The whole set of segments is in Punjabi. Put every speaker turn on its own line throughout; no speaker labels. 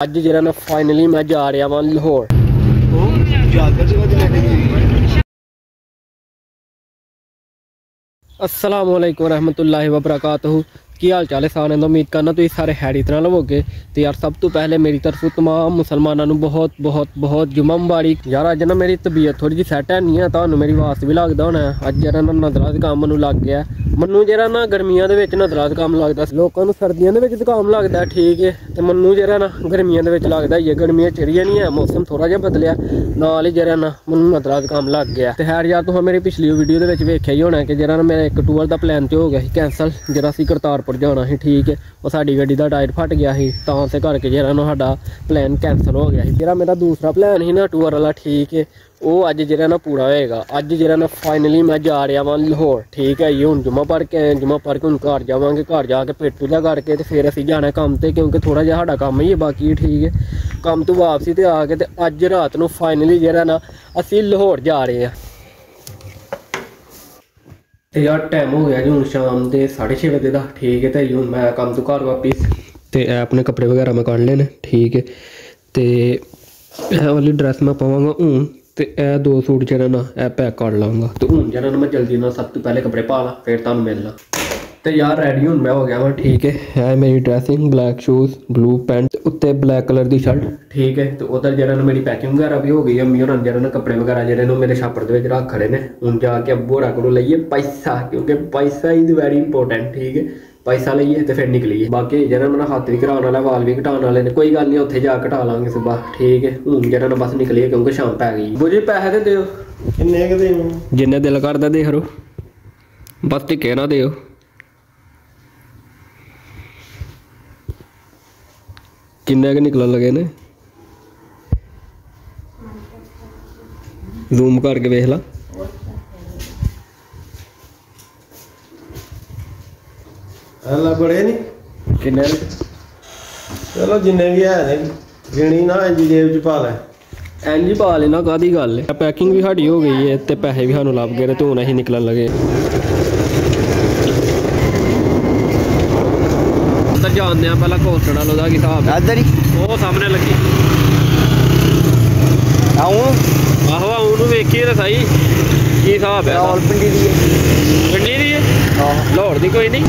ਅੱਜ ਜਿਹੜਾ ਨਾ ਫਾਈਨਲੀ ਮੈਂ ਜਾ ਰਿਹਾ ਵਾਂ ਲਾਹੌਰ
ਉਹ ਜਾਗਰ ਦੀ ਵਜ੍ਹਾ ਨਾਲ ਨਹੀਂ
ਅਸਲਾਮ ਵਾਲੇਕੁਮ ਰਹਿਮਤੁਲਾਹਿ ਵਬਰਕਾਤੁਹੂ ਕੀ ਹਾਲ ਚਾਲ ਹੈ ਸਾਰਿਆਂ ਦਾ ਉਮੀਦ ਕਰਨਾ ਤੁਸੀਂ ਸਾਰੇ ਹੈਰੀ ਤਰ੍ਹਾਂ ਲਵੋਗੇ ਤੇ ਯਾਰ ਸਭ ਤੋਂ ਪਹਿਲੇ ਮੇਰੀ ਤਰਫੋਂ तमाम ਮੁਸਲਮਾਨਾਂ ਨੂੰ ਬਹੁਤ ਬਹੁਤ ਬਹੁਤ ਜੁਮਾ ਮੁਬਾਰਕ ਯਾਰ ਅੱਜ ਨਾ ਮੇਰੀ ਤਬੀਅਤ ਥੋੜੀ ਜਿਹੀ ਸੈੱਟ ਹੈ ਨਹੀਂ ਹੈ ਤੁਹਾਨੂੰ ਮੇਰੀ ਆਵਾਜ਼ ਵੀ ਲੱਗਦਾ ਹੋਣਾ ਹੈ। ਅੱਜ ਜਿਹੜਾ ਨਾ ਨਜ਼ਰਾਂ ਜ਼ੁਕਾਮ ਮੈਨੂੰ ਲੱਗ ਗਿਆ ਮੈਨੂੰ ਜਿਹੜਾ ਨਾ ਗਰਮੀਆਂ ਦੇ ਵਿੱਚ ਨਜ਼ਰਾਂ ਕੰਮ ਲੱਗਦਾ ਸੀ। ਲੋਕਾਂ ਨੂੰ ਸਰਦੀਆਂ ਦੇ ਵਿੱਚ ਜ਼ੁਕਾਮ ਲੱਗਦਾ, ਠੀਕ ਹੈ ਤੇ ਮੈਨੂੰ ਜਿਹੜਾ ਨਾ ਗਰਮੀਆਂ ਦੇ ਵਿੱਚ ਲੱਗਦਾ ਹੀ ਹੈ ਗਰਮੀਆਂ ਚੜੀਆਂ ਨਹੀਂ ਹੈ ਮੌਸਮ ਥੋੜਾ ਜਿਹਾ ਬਦਲਿਆ। ਨਾਲ ਹੀ ਜਿਹੜਾ ਨਾ ਮੈਨੂੰ ਨਜ਼ਰਾਂ ਕੰਮ ਲੱਗ ਗਿਆ। ਤੇ ਖੈਰ ਯਾਰ ਤੁਸੀਂ ਮੇਰੀ ਪਿਛਲੀ ਵੀਡੀਓ ਦੇ ਵਿੱਚ ਵੇਖਿਆ ਹੀ ਹੋਣਾ ਕਿ ਜਿਹੜਾ ਨਾ ਮੇਰਾ ਇੱਕ ਟੂਰ ਦਾ ਪਲਾਨ ਤੇ ਹੋ ਗਿਆ ਸੀ ਕੈਨਸਲ ਜਿਹੜਾ ਸੀ ਕਰਤਾਰਪੁਰ ਜਾਣਾ ਸੀ, ਠੀਕ ਹੈ ਉਹ ਸਾਡੀ ਗੱਡੀ ਦਾ ਟਾਇਰ ਫਟ ਗਿਆ ਸੀ, ਤਾਂ ਉਸੇ ਕਰਕੇ ਜਿਹੜਾ ਨਾ ਸਾਡਾ ਪਲਾਨ ਕੈਨਸਲ ਹੋ ਗਿਆ ਸੀ। ਜਿਹੜਾ ਮੇਰਾ ਦੂਸਰਾ ਪਲਾਨ ਸੀ ਨਾ ਟੂਰ ਵਾਲਾ, ਠੀਕ ਹੈ ਉਹ ਅੱਜ ਜਿਹੜਾ ਨਾ ਪੂਰਾ ਹੋਏਗਾ। ਅੱਜ ਜਿਹੜਾ ਨਾ ਫਾਈਨਲੀ ਮੈਂ ਜਾ ਰਿਹਾ ਵਾਂ ਲਾਹੌਰ। ਠੀਕ ਹੈ ਜੀ ਹੁਣ ਜੁਮਾ ਪੜ ਕੇ ਆਏ, ਜੁਮਾ ਪੜ ਕੇ ਹੁਣ ਘਰ ਜਾਵਾਂਗੇ। ਘਰ ਜਾ ਕੇ ਪੇਟ ਪੂਜਾ ਕਰਕੇ ਤੇ ਫਿਰ ਅਸੀਂ ਜਾਣਾ ਕੰਮ ਤੇ ਕਿਉਂਕਿ ਥੋੜਾ ਜਿਹਾ ਸਾਡਾ ਕੰਮ ਹੀ ਹੈ ਬਾਕੀ ਠੀਕ ਹੈ। ਕੰਮ ਤੋਂ ਵਾਪਸੀ ਤੇ ਆ ਕੇ ਤੇ ਅੱਜ ਰਾਤ ਨੂੰ ਫਾਈਨਲੀ ਜਿਹੜਾ ਨਾ ਅਸੀਂ ਲਾਹੌਰ ਜਾ ਰਹੇ ਹਾਂ। ਤੇ ਯਾਰ ਟਾਈਮ ਹੋ ਗਿਆ ਜੀ ਹੁਣ ਸ਼ਾਮ ਦੇ 6:30 ਵਜੇ ਦਾ। ਠੀਕ ਹੈ ਤੇ ਹੁਣ ਮੈਂ ਕੰਮ ਤੋਂ ਘਰ ਵਾਪਿਸ ਤੇ ਇਹ ਆਪਣੇ ਕੱਪੜੇ ਵਗੈਰਾ ਮੈਂ ਕੱਢ ਲਏ ਠੀਕ ਹੈ। ਤੇ ਇਹ ਵਾਲੀ ਡਰੈਸ ਮੈਂ ਪਾਵਾਂਗਾ ਹੁਣ ਤੇ ਇਹ ਦੋ ਸੂਟ ਜਿਹੜਾ ਨਾ, ਇਹ ਪੈਕ ਕਰ ਲਾਂਗਾ ਤੇ ਹੁਣ ਜਿਹੜਾ ਨਾ ਮੈਂ ਜਲਦੀ ਨਾਲ ਸਭ ਤੋਂ ਪਹਿਲੇ ਕੱਪੜੇ ਪਾ ਲਾਂ, ਫਿਰ ਤੁਹਾਨੂੰ ਮਿਲਣਾ। ਤੇ ਯਾਰ ਰੈਡੀ ਹੁਣ ਮੈਂ ਹੋ ਗਿਆ ਵਾਂ ਠੀਕ ਹੈ। ਇਹ ਮੇਰੀ dressing black shoes blue pant ਉੱਤੇ ਬਲੈਕ ਕਲਰ ਦੀ ਸ਼ਰਟ ਠੀਕ ਹੈ ਤੇ ਉਧਰ ਜਿਹੜਾ ਨਾ ਮੇਰੀ ਪੈਕਿੰਗ ਵਗੈਰਾ ਵੀ ਹੋ ਗਈ ਹੈ ਮੀ ਉਹਨਾਂ ਜਿਹੜਾ ਨਾ ਕੱਪੜੇ ਵਗੈਰਾ ਜਿਹੜੇ ਨੂੰ ਮੇਰੇ ਛਾਪੜ ਦੇ ਵਿੱਚ ਰੱਖ ਖੜੇ ਨੇ। ਹੁਣ ਜਾ ਕੇ ਅੱਬੂ ਹੋਰਾਂ ਕੋਲੋਂ ਲਈਏ ਪੈਸਾ ਕਿਉਂਕਿ ਪੈਸਾ ਇਜ਼ ਵੈਰੀ ਇੰਪੋਰਟੈਂਟ ਠੀਕ ਹੈ। ਪੈਸਾ ਲਈਏ ਤੇ ਫਿਰ ਨਿਕਲੀਏ। ਬਾਕੀ ਜਿਹੜਾ ਮੇਰਾ ਹੱਥ ਵੀ ਕਰਾਉਣ ਵਾਲਾ ਵਾਲ ਵੀ ਘਟਾਉਣ ਵਾਲੇ ਨੇ ਕੋਈ ਗੱਲ ਨਹੀਂ ਉੱਥੇ ਜਾ ਕੇ ਘਟਾ ਲਾਂਗੇ ਸਵੇਰ ਠੀਕ ਹੈ। ਹੁਣ ਜਿਹੜਾ ਨਾ ਬਸ ਨਿਕਲੀਏ ਕਿਉਂਕਿ ਸ਼ਾਮ ਪੈ ਗਈ। ਬੁਝੇ ਪੈਸੇ ਤੇ ਦਿਓ।
ਕਿੰਨੇ ਕਦੇ
ਜਿੰਨੇ ਦਿਲ ਕਰਦਾ ਦੇਖ ਰੋ। ਬਸ ਟਿਕੇ ਨਾ ਦਿਓ। ਕਿੰਨੇ ਕੁ ਨਿਕਲਣ ਲਗੇ ਨੇ? ਜ਼ੂਮ ਕਰਕੇ ਵੇਖ ਲਾ।
ਅੱਲਾ ਬੜੇ ਨਹੀਂ
ਕਿੰਨੇ
ਚਲੋ ਜਿੰਨੇ ਵੀ ਹੈ ਨੇ ਗਿਣੀ ਨਾ ਇੰਜ ਜੇਬ ਚ ਪਾ ਲੈ।
ਐਂਜੀ ਪਾ ਲੈਣਾ ਕਾਦੀ ਗੱਲ ਹੈ ਪੈਕਿੰਗ ਵੀ ਸਾਡੀ ਹੋ ਗਈ ਹੈ ਤੇ ਪੈਸੇ ਵੀ ਸਾਨੂੰ ਲੱਭ ਗਏ ਨੇ ਤੇ ਹੁਣ ਅਸੀਂ ਨਿਕਲਣ ਲਗੇ। ਤਾਂ ਜਾਣਦੇ ਆ ਪਹਿਲਾਂ ਕੋਸਟਰ ਵਾਲੋ ਦਾ ਕੀ ਹਿਸਾਬ ਹੈ
ਇੱਧਰ ਹੀ।
ਉਹ ਸਾਹਮਣੇ ਲੱਗੀ।
ਆਉਂ।
ਆਹੋ ਆਹ ਉਹਨੂੰ ਵੇਖੀਏ ਤਾਂ ਸਹੀ। ਕੀ ਹਿਸਾਬ ਹੈ ਇਹਦਾ?
ਪਿੰਡੀ ਦੀ
ਪਿੰਡੀ ਦੀ ਹੈ?
ਹਾਂ
ਲਾਹੌਰ ਦੀ ਕੋਈ ਨਹੀਂ।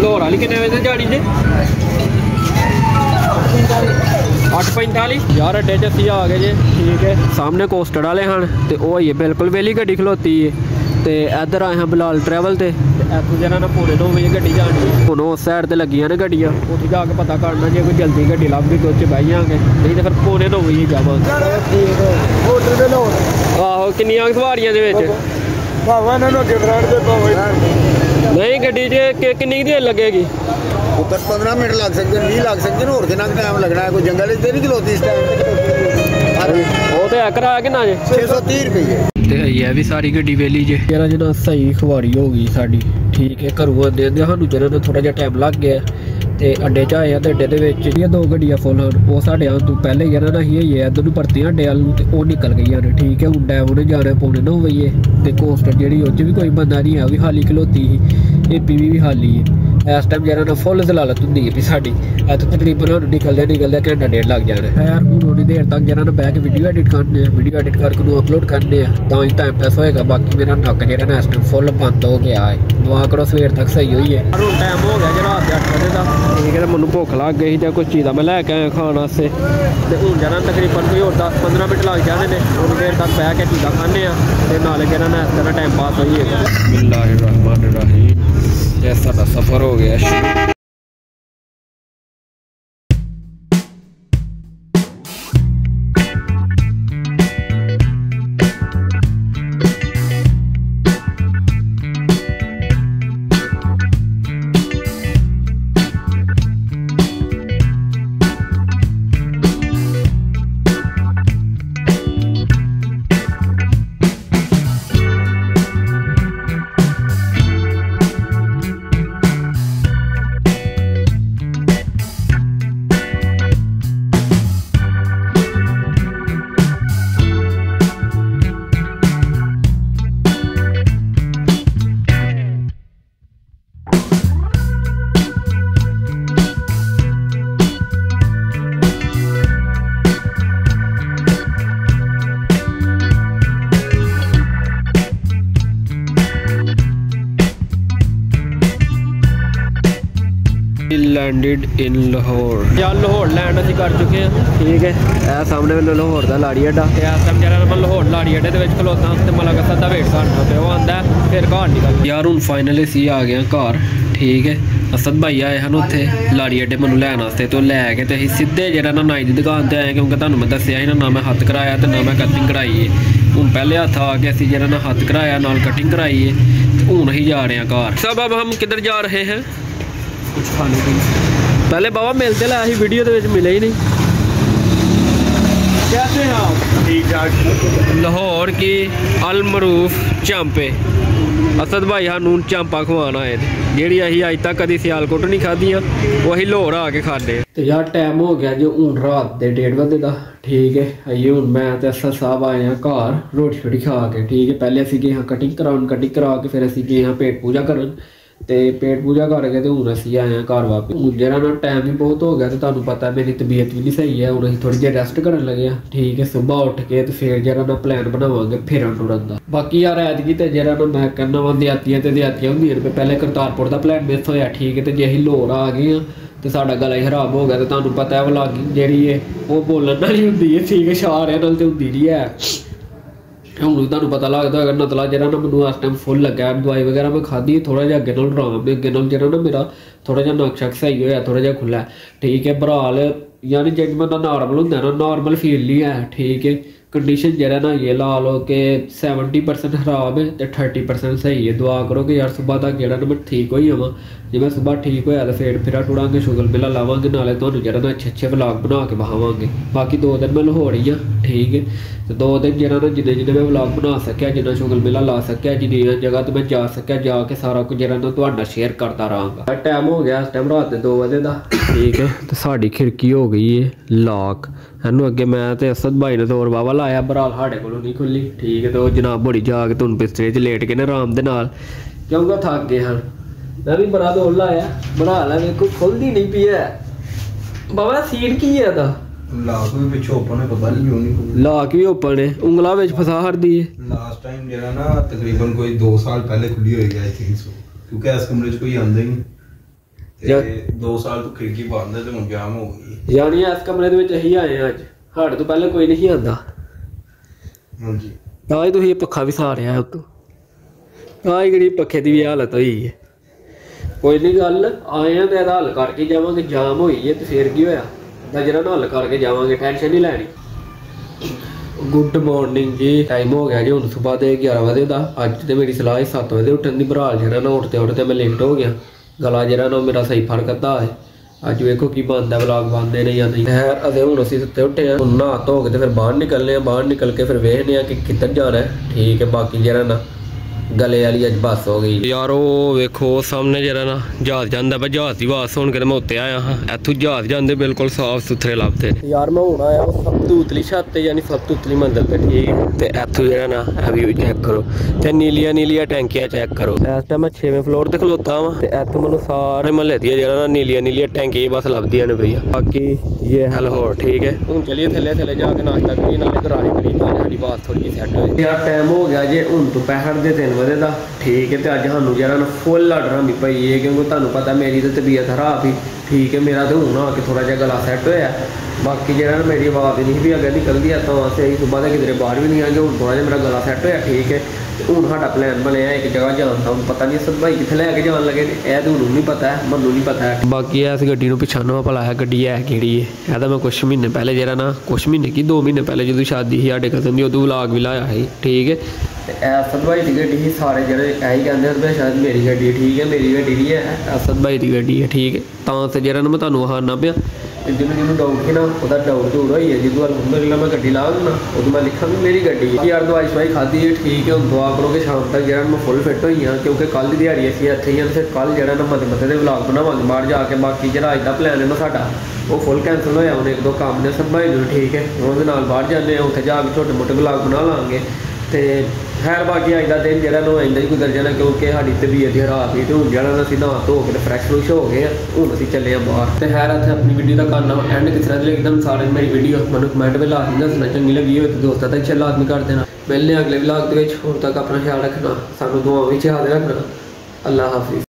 ਲਾਹੌਰ ਵਾਲੀ ਕਿੰਨੇ ਵਜੇ ਜਾਣੀ ਜੇ 8:45 ਯਾਰ ਅੱਡੇ 'ਚ ਅਸੀਂ ਆ ਗਏ ਜੇ। ਠੀਕ ਹੈ। ਸਾਹਮਣੇ ਕੋਸਟਰ ਵਾਲੇ ਹਨ ਤੇ ਉਹ ਹੈ ਬਿਲਕੁਲ ਵੇਲੀ ਗੱਡੀ ਖਲੋਤੀ ਹੈ ਤੇ ਇੱਧਰ ਆਏ ਹਾਂ ਬਲਾਲ ਟਰੈਵਲ ਤੇ। ਤੇ ਇੱਥੋਂ ਜਿਹੜਾ ਨਾ ਪੌਣੇ 9 ਵਜੇ ਗੱਡੀ ਜਾਣੀ ਹੁਣ ਉਸ ਸਾਈਡ ਤੇ ਲੱਗੀਆਂ ਨੇ ਗੱਡੀਆਂ। ਉੱਥੇ ਜਾ ਕੇ ਪਤਾ ਕਰਨਾ ਜੇ ਕੋਈ ਜਲਦੀ ਗੱਡੀ ਲੱਭ ਗਈ ਤਾਂ ਉੱਥੇ ਬਹਿ ਜਾਾਂਗੇ। ਨਹੀਂ ਤਾਂ ਫਿਰ ਪੌਣੇ 9 ਵਜੇ ਜਾਵਾਂਗੇ।
ਹੋਟਲ ਦੇ ਲੋੜ
ਆਹੋ ਕਿੰਨੀਆਂ ਸਵਾਰੀਆਂ ਦੇ ਵਿੱਚ?
ਭਾਵਾਂ ਇਹਨਾਂ ਨੂੰ ਅੱਗੇ ਬਰਾਂਡ ਦੇ ਭਾਵੇਂ
ਨਹੀਂ ਗੱਡੀ 'ਚ ਕਿ- ਕਿੰਨੀ ਕੁ ਦੇਰ ਲੱਗੇਗੀ?
ਉੱਤਰ 15 ਮਿੰਟ ਲੱਗ ਸਕਦੇ ਨੇ 20 ਲੱਗ ਸਕਦੇ ਨੇ ਹੋਰ ਕਿੰਨਾ ਟਾਈਮ ਲੱਗਣਾ ਹੈ? ਕੋਈ ਜੰਗਲ ਤੇ ਨਹੀਂ ਖਲੋਤੀ ਇਸ ਟਾਈਮ
ਉਹ ਤੇ ਕਰਾ ਕਿੰਨਾ ਜੇ?
630 ਰੁਪਏ।
ਤੇ ਇਹ ਵੀ ਸਾਰੀ ਗੱਡੀ ਵੇਲੀ ਜੇ। ਜਿਹੜਾ ਜਿਹੜਾ ਸਹੀ ਖਵਾਰੀ ਹੋ ਗਈ ਸਾਡੀ, ਠੀਕ ਹੈ, ਘਰੋਂ ਆਉਂਦੇ ਆਉਂਦੇ ਸਾਨੂੰ ਜਿਹੜਾ ਨਾ ਥੋੜਾ ਜਿਹਾ ਟਾਈਮ ਲੱਗ ਗਿਆ ਤੇ ਅੱਡੇ 'ਚ ਆਏ ਆ ਤੇ ਅੱਡੇ ਦੇ ਵਿੱਚ ਜਿਹੜੀਆਂ ਦੋ ਗੱਡੀਆਂ ਫੁੱਲ ਹਨ ਉਹ ਸਾਡੇ ਆਉਣ ਤੋਂ ਪਹਿਲੇ ਯਾਰ ਨਾ ਹੀ ਹੈ ਇੱਧਰ ਨੂੰ ਪਰਤੀਆਂ ਅੱਡੇ ਵੱਲ ਤੇ ਉਹ ਨਿਕਲ ਗਈਆਂ ਨੇ ਠੀਕ ਹੈ ਹੁਣ ਡੈਮ ਉਹਨੇ ਜਾਣਾ ਪੌਣੇ ਨੌ ਵਜੇ ਤੇ ਕੋਸਟਰ ਜਿਹੜੀ ਉਹ 'ਚ ਵੀ ਕੋਈ ਬੰਦਾ ਨਹੀਂ ਆ ਵੀ ਖਾਲੀ ਖਲੋਤੀ ਸੀ, ਇਹ ਪੀਵੀ ਵੀ ਹਾਲੀ ਹੈ। ਇਸ ਟਾਈਮ ਜਿਹੜਾ ਨਾ ਫੁੱਲ ਜ਼ਲਾਲਤ ਹੁੰਦੀ ਹੈ ਵੀ ਸਾਡੀ ਇੱਥੇ ਤਕਰੀਬਨ ਹੁਣ ਨਿਕਲਦੇ ਨਿਕਲਦੇ ਘੰਟਾ ਡੇਢ ਲੱਗ ਜਾਣਾ। ਹੈ ਯਾਰ ਹੁਣ ਉਹਨੀ ਦੇਰ ਤੱਕ ਜਿਹੜਾ ਨਾ ਬਹਿ ਕੇ ਵੀਡੀਓ ਐਡਿਟ ਕਰਨੇ ਆ ਵੀਡੀਓ ਐਡਿਟ ਕਰਕੇ ਨੂੰ ਅਪਲੋਡ ਕਰਨੇ ਆ ਤਾਂ ਹੀ ਟਾਈਮ ਪਾਸ ਹੋਏਗਾ। ਬਾਕੀ ਮੇਰਾ ਨੱਕ ਜਿਹੜਾ ਨਾ ਇਸ ਟਾਈਮ ਫੁੱਲ ਬੰਦ ਹੋ ਗਿਆ ਹੈ। ਦੁਆ ਕਰੋ ਸਵੇਰ ਤੱਕ ਸਹੀ ਹੋਈ ਹੈ। ਹੁਣ ਟਾਈਮ ਹੋ ਗਿਆ ਜਿਹੜਾ ਰਾਤ ਦੇ 8 ਵਜੇ ਦਾ। ਠੀਕ ਹੈ ਤੇ ਮੈਨੂੰ ਭੁੱਖ ਲੱਗ ਗਈ ਸੀ ਜਾਂ ਕੋਈ ਚੀਜ਼ ਮੈਂ ਲੈ ਕੇ ਆਇਆ ਖਾਣ ਵਾਸਤੇ। ਤੇ ਹੁਣ ਜਿਹੜਾ ਤਕਰੀਬਨ ਕੋਈ ਹੋਰ 10 15 ਮਿੰਟ ਲੱਗ ਜਾਣੇ ਨੇ। ਉਨੀ ਦੇਰ ਤੱਕ ਬਹਿ ਕੇ ਚੀਜ਼ਾਂ ਖਾਣੇ ਆ ਤੇ ਨਾਲੇ ਜਿਹੜਾ ਨਾ ਇਸ ਤਰ੍ਹਾਂ ਟਾਈਮ ਪਾਸ ਹੋਈਏ ਬਿਸਮਿਲ੍ਲਾਹਿਰਰਹਿਮਾਨਿਰਰਹੀਮ ਇਹ ਸਾਡਾ podcast. ਲੈਂਡਡ ਇਨ ਲਾਹੌਰ ਯਾ ਲਾਹੌਰ ਲੈਂਡ ਅਸੀਂ ਕਰ ਚੁੱਕੇ ਹਾਂ। ਠੀਕ ਹੈ। ਇਹ ਸਾਹਮਣੇ ਮੈਨੂੰ ਲਾਹੌਰ ਦਾ ਲਾੜੀ ਅੱਡਾ। ਤੇ ਟਾਈਮ ਜਿਹੜਾ ਮੈਂ ਲਾਹੌਰ ਲਾੜੀ ਅੱਡੇ ਦੇ ਵਿੱਚ ਖਲੋਤਾ ਤੇ ਮਲਕ ਅਸਦ ਦਾ ਵੇਟ ਕਰਨਾ ਤੇ ਉਹ ਆਂਦਾ ਫਿਰ ਘਰ ਨਿਕਲ ਯਾਰ ਹੁਣ ਫਾਈਨਲੀ ਸੀ ਆ ਗਏ ਹਾਂ ਘਰ। ਠੀਕ ਹੈ। ਅਸਦ ਭਾਈ ਆਏ ਹਨ ਉੱਥੇ ਲਾੜੀ ਅੱਡੇ ਮੈਨੂੰ ਲੈਣ ਵਾਸਤੇ। ਤੇ ਲੈ ਕੇ ਤੇ ਅਸੀਂ ਸਿੱਧੇ ਜਿਹੜਾ ਨਾ ਨਾਈ ਦੀ ਦੁਕਾਨ ਤੇ ਆਏ ਕਿਉਂਕਿ ਤੁਹਾਨੂੰ ਮੈਂ ਦੱਸਿਆ ਸੀ ਨਾ ਨਾ ਮੈਂ ਹੱਥ ਕਰਾਇਆ ਤੇ ਨਾ ਮੈਂ ਕਟਿੰਗ ਕਰਾਈ ਹੈ ਹੁਣ ਪਹਿਲੇ ਹੱਥ ਆ ਕੇ ਅਸੀਂ ਜਿਹੜਾ ਨਾ ਹੱਥ ਕਰਾਇਆ ਨਾਲ ਕਟਿੰਗ ਕਰਾਈ ਹੈ ਤੇ ਹੁਣ ਅਸੀਂ ਜਾ ਰਹੇ ਹਾਂ ਘਰ। ਸਭ ਅਬ ਹਮ ਕਿੱਧਰ ਜਾ ਰਹੇ हैं कुछ खाने के लिए पहले बाबा मिलते लाया ਸੀ ਵੀਡੀਓ ਦੇ ਵਿੱਚ ਮਿਲੇ ਹੀ ਨਹੀਂ कैसे हैं आप
ਠੀਕ ਠਾਕ
ਲਾਹੌਰ ਕੀ ਅਲ ਮਰੂਫ ਚਾਂਪੇ ਅਸਦ ਭਾਈ ਸਾਨੂੰ ਚਾਂਪਾ ਖਵਾਉਣ ਆਏ ਨੇ ਜਿਹੜੀ ਅਸੀਂ ਅੱਜ ਤੱਕ ਕਦੀ ਸਿਆਲਕੋਟ ਨਹੀਂ ਖਾਧੀਆਂ ਉਹ ਅਸੀਂ ਲਾਹੌਰ ਆ ਕੇ ਖਾਂਦੇ ਤੇ ਯਾਰ ਟਾਈਮ ਹੋ ਗਿਆ ਜੋ ਹੁਣ ਰਾਤ ਦੇ 1:30 ਵਜੇ ਦਾ ਠੀਕ ਹੈ ਆਈਏ ਹੁਣ ਮੈਂ ਤੇ ਅਸਦ ਸਾਹਿਬ ਆਏ ਆ ਘਰ ਰੋਟੀ ਛੋਟੀ ਖਾ ਕੇ ਠੀਕ ਹੈ ਪਹਿਲੇ ਅਸੀਂ ਗਏ ਹਾਂ ਕਟਿੰਗ ਕਰਾਉਣ ਕਟਿੰਗ ਕਰਾ ਕੇ ਫਿਰ ਅਸੀਂ ਗਏ ਹਾਂ ਪੇਟ ਪੂਜਾ ਕਰਨ ਤੇ ਪੇਟ ਪੂਜਾ ਕਰਕੇ ਤੇ ਹੁਣ ਅਸੀਂ ਆਏ ਹਾਂ ਘਰ ਵਾਪਸ। ਹੁਣ ਜਿਹੜਾ ਨਾ ਟਾਈਮ ਵੀ ਬਹੁਤ ਹੋ ਗਿਆ ਤੇ ਤੁਹਾਨੂੰ ਪਤਾ ਮੇਰੀ ਤਬੀਅਤ ਵੀ ਨਹੀਂ ਸਹੀ ਹੈ, ਹੁਣ ਅਸੀਂ ਥੋੜੀ ਜਿਹੀ ਰੈਸਟ ਕਰਨ ਲੱਗੇ ਆ ਠੀਕ ਹੈ ਸਵੇਰ ਉੱਠ ਕੇ ਤੇ ਫਿਰ ਜਿਹੜਾ ਨਾ ਪਲਾਨ ਬਣਾਵਾਂਗੇ ਫਿਰਨ ਟੁਰਨ ਦਾ। ਬਾਕੀ ਯਾਰ ਐਤਕੀ ਤੇ ਜਿਹੜਾ ਨਾ ਮੈਂ ਕਹਿੰਦਾ ਵਾਂ, ਦਿਹਾਤੀਆਂ ਤੇ ਦਿਹਾਤੀਆਂ ਹੁੰਦੀਆਂ ਨੇ, ਵੀ ਪਹਿਲੇ ਕਰਤਾਰਪੁਰ ਦਾ ਪਲਾਨ ਮਿਸ ਹੋਇਆ, ਠੀਕ ਹੈ, ਤੇ ਜੇ ਅਸੀਂ ਲੋਰ ਆ ਗਏ ਆ ਤੇ ਸਾਡਾ ਗਲਾ ਹੀ ਖਰਾਬ ਹੋ ਗਿਆ ਤੇ ਤੁਹਾਨੂੰ ਪਤਾ ਹੈ ਵਲੌਗਿੰਗ ਜਿਹੜੀ ਹੈ ਉਹ ਬੋਲਣ ਨਾਲ ਹੀ ਹੁੰਦੀ ਹੈ, ਠੀਕ ਹੈ ਇਸ਼ਾਰਿਆਂ ਨਾਲ ਤੇ ਹੁੰਦੀ ਨਹੀਂ ਹੈ। ਹੁਣ ਵੀ ਤੁਹਾਨੂੰ ਪਤਾ ਲੱਗਦਾ ਹੈਗਾ ਨਤਲਾ ਜਿਹੜਾ ਨਾ ਮੈਨੂੰ ਇਸ ਟਾਈਮ ਫੁੱਲ ਲੱਗਾ, ਦਵਾਈ ਵਗੈਰਾ ਮੈਂ ਖਾਧੀ ਥੋੜਾ ਜਿਹਾ ਅੱਗੇ ਨਾਲ ਆਰਾਮ ਹੈ ਅੱਗੇ ਨਾਲ ਜਿਹੜਾ ਨਾ ਮੇਰਾ ਥੋੜਾ ਜਿਹਾ ਨਕਸ਼ਾ ਸਹੀ ਹੋਇਆ ਥੋੜਾ ਜਿਹਾ ਖੁੱਲਾ ਠੀਕ ਹੈ, ਬਰਾਲ, ਯਾਨੀ ਜਿਵੇਂ ਬੰਦਾ ਨਾਰਮਲ ਹੁੰਦਾ ਨਾ ਨਾਰਮਲ ਫੀਲ ਨਹੀਂ ਹੈ, ਠੀਕ ਹੈ। ਕੰਡੀਸ਼ਨ ਜਿਹੜਾ ਨਾ ਇਹ ਲਾ ਲਓ ਕਿ 70% ਖਰਾਬ ਹੈ ਤੇ 30% ਸਹੀ ਹੈ ਦੁਆ ਕਰੋ ਕਿ ਯਾਰ ਸਵੇਰ ਤੱਕ ਜਿਹੜਾ ਨਾ ਮੈਂ ਠੀਕ ਹੋਈ ਜਾਵਾਂ ਜੇ ਮੈਂ ਸਵੇਰ ਠੀਕ ਹੋਇਆ ਤਾਂ ਫੇਰ ਫਿਰਾ ਟੁੜਾਂਗੇ ਸ਼ੁਗਲ ਬਿਲਾ ਲਾਵਾਂਗੇ ਨਾਲੇ ਤੁਹਾਨੂੰ ਜਿਹੜਾ ਨਾ ਅੱਛੇ ਅੱਛੇ ਵਲੌਗ ਬਣਾ ਕੇ ਬਹਾਵਾਂਗੇ ਬਾਕੀ ਦੋ ਦਿਨ ਮੈਂ ਲਾਹੌਰ ਹੀ ਆ ਠੀਕ ਹੈ ਤੇ ਦੋ ਦਿਨ ਜਿਹੜਾ ਨਾ ਜਿੰਨੇ ਜਿੰਨੇ ਮੈਂ ਵਲੌਗ ਬਣਾ ਸਕਿਆ ਜਿੰਨਾ ਸ਼ੁਗਲ ਬਿਲਾ ਲਾ ਸਕਿਆ ਜਿੰਨੀਆਂ ਜਗ੍ਹਾ ਤੇ ਮੈਂ ਜਾ ਸਕਿਆ ਜਾ ਕੇ ਸਾਰਾ ਕੁਝ ਜਿਹੜਾ ਨਾ ਤੁਹਾਡੇ ਨਾਲ ਸ਼ੇਅਰ ਕਰਦਾ ਰਹਾਂਗਾ ਟਾਈਮ ਹੋ ਗਿਆ ਇਸ ਟਾਈਮ ਰਾਤ ਦੇ 2 ਵਜੇ ਦਾ ਠੀਕ ਹੈ ਤੇ ਸਾਡੀ ਖਿੜਕੀ ਹੋ ਗਈ ਹੈ ਲਾਕ ਇਹਨੂੰ ਅੱਗੇ ਮੈਂ ਤੇ ਅਸਦ ਭਾਈ ਨੇ ਤੋਰ ਵਾਵਾ ਲਾਇਆ ਬਰਾਲ ਸਾਡੇ ਕੋਲੋਂ ਨਹੀਂ ਖੁੱਲੀ। ਠੀਕ ਹੈ ਤੇ ਉਹ ਜਨਾਬ ਬੜੀ ਜਾ ਕੇ ਤੁਹਾਨੂੰ ਬਿਸਤਰੇ 'ਚ ਲੇਟ ਕੇ ਨਾ ਆਰਾਮ ਦੇ ਨਾਲ ਕਿਉਂਕਿ ਉਹ ਥੱਕ ਗਏ ਹਨ? ਮੈਂ ਵੀ ਬੜਾ ਦੋੜ ਲਾਇਆ ਬਣਾ ਲੈ ਵੇਖੋ ਖੁੱਲਦੀ ਨਹੀਂ ਪਈ ਹੈ ਬਾਬਾ ਸੀਟ ਕੀ ਹੈ ਦਾ
ਲਾਸਟ ਵੀ ਪਿੱਛੋਂ ਓਪਨ ਹੈ ਪਤਾ ਨਹੀਂ ਕਿਉਂ ਨਹੀਂ
ਲਾਕ ਵੀ ਓਪਨ ਹੈ ਉਂਗਲਾਂ ਵਿੱਚ ਫਸਾ ਹਰਦੀ ਹੈ
ਲਾਸਟ ਟਾਈਮ ਜਿਹੜਾ ਨਾ ਤਕਰੀਬਨ ਕੋਈ 2 ਸਾਲ ਪਹਿਲੇ ਖੁੱਲੀ ਹੋਈ ਆਈ ਥਿੰਕ ਸੋ ਕਿਉਂਕਿ ਇਸ ਕਮਰੇ 'ਚ ਕੋਈ ਆਂਦਾ ਹੀ ਨਹੀਂ। ਤੇ 2 ਸਾਲ ਤੋਂ ਖਿੜਕੀ ਬੰਦ ਹੈ ਤੇ ਹੁਣ ਜਾਮ ਹੋ ਗਈ
ਯਾਨੀ ਇਸ ਕਮਰੇ ਦੇ ਵਿੱਚ ਅਸੀਂ ਆਏ ਹਾਂ ਅੱਜ। ਸਾਡੇ ਤੋਂ ਪਹਿਲੇ ਕੋਈ ਨਹੀਂ ਆਂਦਾ
ਹਾਂਜੀ।
ਤਾਂ ਹੀ ਤੁਸੀਂ ਇਹ ਪੱਖਾ ਵੀ ਸਾਰਿਆ ਉਤੋਂ। ਤਾਂ ਹੀ ਜਿਹੜੀ ਪੱਖੇ ਦੀ ਵੀ ਹਾਲਤ ਹੋਈ ਹੈ। ਕੋਈ ਨਹੀਂ ਗੱਲ ਆਏ ਆ ਤੇ ਇਹਦਾ ਹੱਲ ਕਰਕੇ ਜਾਵਾਂਗੇ। ਜਾਮ ਹੋਈ ਹੈ ਤੇ ਫੇਰ ਕੀ ਹੋਇਆ? ਤਾਂ ਜਿਹੜਾ ਨਾ ਹੱਲ ਕਰਕੇ ਜਾਵਾਂਗੇ ਟੈਨਸ਼ਨ ਨਹੀਂ ਲੈਣੀ। ਗੁੱਡ ਮਾਰਨਿੰਗ ਜੀ ਟਾਈਮ ਹੋ ਗਿਆ ਜੀ ਹੁਣ ਸਵੇਰ ਦੇ 11 ਵਜੇ ਦਾ। ਅੱਜ ਤੇ ਮੇਰੀ ਸਲਾਹ ਹੈ 7 ਵਜੇ ਉੱਠਣ ਦੀ। ਬਰਾਲ ਜਿਹੜਾ ਨਾ ਉੱਠਦੇ ਉੱਠਦੇ ਮੈਂ ਲੇਟ ਹੋ ਗਿਆ। ਗਲਾ ਜਿਹੜਾ ਨਾ ਉਹ ਮੇਰਾ ਸਹੀ ਫਰਕਦਾ ਹੈ। ਅੱਜ ਵੇਖੋ ਕੀ ਬਣਦਾ, ਵਲੌਗ ਬਣਦੇ ਨੇ ਜਾਂ ਨਹੀਂ। ਹੈ ਅਤੇ ਹੁਣ ਅਸੀਂ ਸੁੱਤੇ ਉੱਠੇ ਆ ਹੁਣ ਨਹਾ ਧੋ ਕੇ ਤੇ ਫਿਰ ਬਾਹਰ ਨਿਕਲਨੇ ਆ ਬਾਹਰ ਨਿਕਲ ਕੇ ਫਿਰ ਵੇਖਨੇ ਆ ਕਿ ਕਿੱਧਰ ਜਾਣਾ ਠੀਕ ਹੈ, ਬਾਕੀ ਜਿਹੜਾ ਨਾ ਗਲੇ ਵਾਲੀ ਅੱਜ ਬੱਸ ਹੋ ਗਈ। ਯਾਰ ਉਹ ਵੇਖੋ ਸਾਹਮਣੇ ਜਿਹੜਾ ਨਾ ਜਹਾਜ਼ ਜਾਂਦਾ ਪਿਆ ਜਹਾਜ਼ ਦੀ ਆਵਾਜ਼ ਸੁਣ ਕੇ ਮੈਂ ਉੱਤੇ ਆਇਆ ਹਾਂ। ਇੱਥੋਂ ਜਹਾਜ਼ ਜਾਂਦੇ ਬਿਲਕੁਲ ਸਾਫ਼ ਸੁਥਰੇ ਲੱਭਦੇ ਨੇ। ਯਾਰ ਮੈਂ ਹੁਣ ਆਇਆ ਸਭ ਤੋਂ ਉਤਲੀ ਛੱਤ ਤੇ ਯਾਨੀ ਸਭ ਤੋਂ ਉਤਲੀ ਮੰਜ਼ਲ ਤੇ ਠੀਕ। ਤੇ ਇੱਥੋਂ ਜਿਹੜਾ ਨਾ ਇਹ ਵੀ ਚੈੱਕ ਕਰੋ। ਤੇ ਨੀਲੀਆਂ ਨੀਲੀਆਂ ਟੈਂਕੀਆਂ ਚੈੱਕ ਕਰੋ। ਇਸ ਟਾਈਮ ਮੈਂ 6ਵੇਂ ਫਲੋਰ ਤੇ ਖਲੋਤਾ ਵਾਂ ਤੇ ਇੱਥੋਂ ਮੈਨੂੰ ਸਾਰੇ ਮਹੱਲੇ ਦੀਆਂ ਜਿਹੜਾ ਨਾ ਨੀਲੀਆਂ ਨੀਲੀਆਂ ਟੈਂਕੀਆਂ ਬਸ ਲੱਭਦੀਆਂ ਨੇ ਭਈਆ ਬਾਕੀ ਇਹ ਹੈ। ਲਾਹੌਰ ਠੀਕ ਹੈ। ਹੁਣ ਚਲਿਏ ਥੱਲੇ ਥੱਲੇ ਜਾ ਕੇ ਨਾਸ਼ਤਾ ਕਰੀਏ ਨਾਲੇ ਘਰਾਣੀ ਕਰੀ ਤਾਂ ਸਾਡੀ ਬਾਤ ਥੋੜੀ ਜਿਹੀ ਸੈੱਟ ਹੋਏ ਯਾਰ ਟਾਈਮ ਹੋ ਗਿਆ ਜੇ ਹੁਣ ਦੁਪਹਿਰ ਦੇ 3 ਵਜੇ ਦਾ ਠੀਕ ਹੈ, ਤੇ ਅੱਜ ਸਾਨੂੰ ਜਿਹੜਾ ਨਾ ਫੁੱਲ ਆਰਡਰਾਂ ਦੀ ਪਈ ਹੈ ਕਿਉਂਕਿ ਤੁਹਾਨੂੰ ਪਤਾ ਮੇਰੀ ਤਾਂ ਤਬੀਅਤ ਖਰਾਬ ਸੀ ਠੀਕ ਹੈ, ਮੇਰਾ ਤੇ ਹੁਣ ਆ ਕੇ ਥੋੜਾ ਜਿਹਾ ਗਲਾ ਸੈੱਟ ਹੋਇਆ। ਬਾਕੀ ਜਿਹੜਾ ਨਾ ਮੇਰੀ ਆਵਾਜ਼ ਨਹੀਂ ਵੀ ਅੱਗੇ ਨਿਕਲਦੀ ਆ, ਤਾਂ ਅਸੀਂ ਅਸੀਂ ਸੁਬਾਹ ਦੇ ਕਿਧਰੇ ਬਾਹਰ ਵੀ ਨਹੀਂ ਆਂਗੇ ਹੁਣ ਥੋੜਾ ਜਿਹਾ ਮੇਰਾ ਗਲਾ ਸੈੱਟ ਹੋਇਆ, ਠੀਕ ਹੈ। ਤੇ ਹੁਣ ਸਾਡਾ ਪਲਾਨ ਬਣਿਆ ਇੱਕ ਜਗ੍ਹਾ ਜਾਣ ਦਾ, ਹੁਣ ਪਤਾ ਨਹੀਂ ਸਭ ਭਾਈ ਕਿੱਥੇ ਲੈ ਕੇ ਜਾਣ ਲੱਗੇ ਨੇ, ਇਹ ਤਾਂ ਉਹਨੂੰ ਨਹੀਂ ਪਤਾ ਹੈ ਮੈਨੂੰ ਨਹੀਂ ਪਤਾ। ਹੈ ਬਾਕੀ ਇਸ ਗੱਡੀ ਨੂੰ ਪਛਾਣੋ ਭਲਾ ਹੈ ਗੱਡੀ ਹੈ ਕਿਹੜੀ ਹੈ ਇਹ ਤਾਂ ਮੈਂ ਕੁਛ ਮਹੀਨੇ ਪਹਿਲੇ ਜਿਹੜਾ ਨਾ, ਕੁਛ ਮਹੀਨੇ ਕੀ 2 ਮਹੀਨੇ ਪਹਿਲੇ ਜਦੋਂ ਸ਼ਾਦੀ ਸੀ, ਸਾਡੇ ਕਜ਼ਨ ਦੀ, ਉਦੋਂ ਵਲੌਗ ਵੀ ਲਾਇਆ ਸੀ, ਠੀਕ ਹੈ। ਤੇ ਅਸਦ ਭਾਈ ਦੀ ਗੱਡੀ ਸੀ ਸਾਰੇ ਜਿਹੜੇ ਇਹੀ ਕਹਿੰਦੇ ਹੁੰਦੇ ਆ, ਸ਼ਾਇਦ ਮੇਰੀ ਗੱਡੀ ਠੀਕ ਹੈ ਮੇਰੀ ਗੱਡੀ ਨਹੀਂ ਹੈ। ਅਸਦ ਭਾਈ ਦੀ ਗੱਡੀ ਹੈ ਠੀਕ ਹੈ। ਤਾਂ ਤੇ ਜਿਹੜਾ ਨਾ ਮੈਂ ਤੁਹਾਨੂੰ ਆਹਨਾ ਪਿਆ। ਤੇ ਜਿਹਨੂੰ ਜਿਹਨੂੰ ਡਾਊਟ ਸੀ ਨਾ ਉਹਦਾ ਡਾਊਟ ਦੂਰ ਹੋਈ ਹੈ। ਜਦੋਂ ਅਲਹਮਦੁਲਿਲਾ ਮੈਂ ਗੱਡੀ ਲਾ ਦੂੰਗਾ ਉਦੋਂ ਮੈਂ ਲਿਖਾਂਗਾ ਮੇਰੀ ਗੱਡੀ ਹੈ। ਯਾਰ ਦਵਾਈ ਸ਼ਵਾਈ ਖਾਦੀ ਹੈ ਠੀਕ ਹੈ ਹੁਣ ਦੁਆ ਕਰੋ ਕਿ ਸ਼ਾਮ ਤੱਕ ਜਿਹੜਾ ਮੈਂ ਫੁੱਲ ਫਿੱਟ ਹੋਈ ਹਾਂ ਕਿਉਂਕਿ ਕੱਲ ਦੀ ਦਿਹਾੜੀ ਅਸੀਂ ਇੱਥੇ ਹੀ ਹਾਂ ਤੇ ਫਿਰ ਕੱਲ ਜਿਹੜਾ ਨਾ ਮਤੇ ਮਤੇ ਦੇ ਵਲੌਗ ਬਣਾਵਾਂਗੇ ਬਾਹਰ ਜਾ ਕੇ। ਬਾਕੀ ਜਿਹੜਾ ਅੱਜ ਦਾ ਪਲਾਨ ਹੈ ਨਾ ਸਾਡਾ ਉਹ ਫੁੱਲ ਕੈਂਸਲ ਹੋਇਆ। ਹੁਣ ਇੱਕ ਦੋ ਕੰਮ ਨੇ ਸਭ ਭਾਈ ਨੂੰ ਠੀਕ ਹੈ ਉਹਦੇ ਨਾਲ ਬਾਹਰ ਜਾਂਦੇ ਆ ਉੱਥੇ ਜਾ ਕੇ ਛੋਟੇ ਮੋਟੇ ਵਲੌਗ ਬਣਾ ਲਾਂਗੇ। ਤੇ ਖੈਰ ਬਾਕੀ ਅੱਜ ਦਾ ਦਿਨ ਜਿਹੜਾ ਨੂੰ ਇੰਦਾ ਹੀ ਗੁਜ਼ਰ ਜਾਣਾ ਕਿਉਂਕਿ ਸਾਡੀ ਤਬੀਅਤ ਹੀ ਖਰਾਬ ਸੀ ਤੇ ਹੁਣ ਜਿਹੜਾ ਅਸੀਂ ਨਹਾ ਧੋ ਕੇ ਫਰੈਸ਼ ਫਰੁਸ਼ ਹੋ ਗਏ ਆ, ਹੁਣ ਅਸੀਂ ਚੱਲੇ ਆ ਬਾਹਰ। ਤੇ ਖੈਰ ਇੱਥੇ ਆਪਣੀ ਵੀਡੀਓ ਦਾ ਕਰਨਾ ਐਂਡ ਕਿਸ ਤਰ੍ਹਾਂ ਦੀ ਲੱਗੀ ਤੁਹਾਨੂੰ ਸਾਰਿਆਂ ਨੂੰ ਮੇਰੀ ਵੀਡੀਓ ਮੈਨੂੰ ਕਮੈਂਟ ਵਿੱਚ ਲਾਜ਼ਮੀ ਦੱਸਣਾ ਚੰਗੀ ਲੱਗੀ ਹੋਵੇ ਤੇ ਦੋਸਤਾਂ ਤੱਕ ਸ਼ੇਅਰ ਲਾਜ਼ਮੀ ਕਰ ਦੇਣਾ। ਮਿਲਦੇ ਅਗਲੇ ਵਲੌਗ ਦੇ ਵਿੱਚ, ਹੁਣ ਤੱਕ ਆਪਣਾ ਖਿਆਲ ਰੱਖਣਾ, ਸਾਨੂੰ ਦੁਆਵਾਂ ਵਿੱਚ ਯਾਦ ਰੱਖਣਾ। ਅੱਲਾ ਹਾਫਿਜ਼।